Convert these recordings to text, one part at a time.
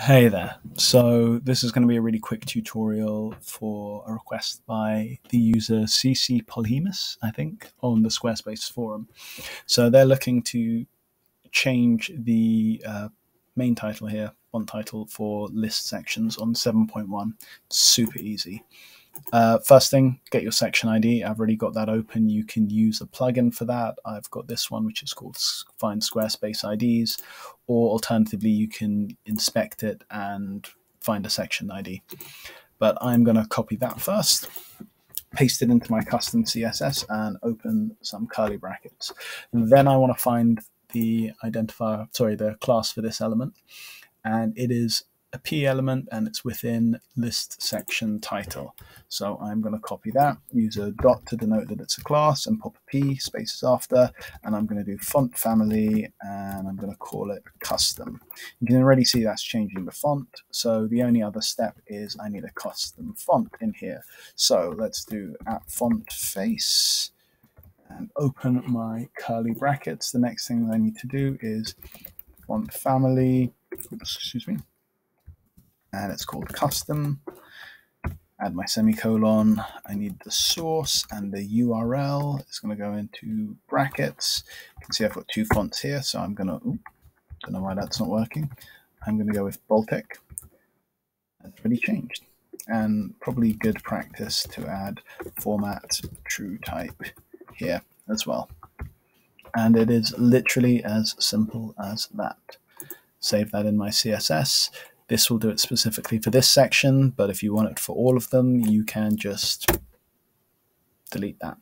Hey there. So this is going to be a really quick tutorial for a request by the user CC Polhemus, I think, on the Squarespace forum. So they're looking to change the uh, main title here, font title for list sections on 7.1. Super easy. Uh, first thing, get your section ID. I've already got that open. You can use a plugin for that. I've got this one, which is called Find Squarespace IDs, or alternatively, you can inspect it and find a section ID. But I'm going to copy that first, paste it into my custom CSS, and open some curly brackets. then I want to find the identifier, sorry, the class for this element, and it is a p element and it's within list section title. So I'm going to copy that, use a dot to denote that it's a class and pop a p spaces after, and I'm going to do font family and I'm going to call it custom. You can already see that's changing the font. So the only other step is I need a custom font in here. So let's do at font face and open my curly brackets. The next thing I need to do is font family, excuse me, and it's called custom. Add my semicolon. I need the source and the URL. It's going to go into brackets. You can see I've got two fonts here, so I'm going to, don't know why that's not working. I'm going to go with Baltic. That's really changed. And probably good practice to add format true type here as well. And it is literally as simple as that. Save that in my CSS. This will do it specifically for this section, but if you want it for all of them, you can just delete that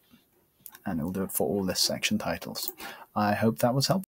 and it will do it for all this section titles. I hope that was helpful.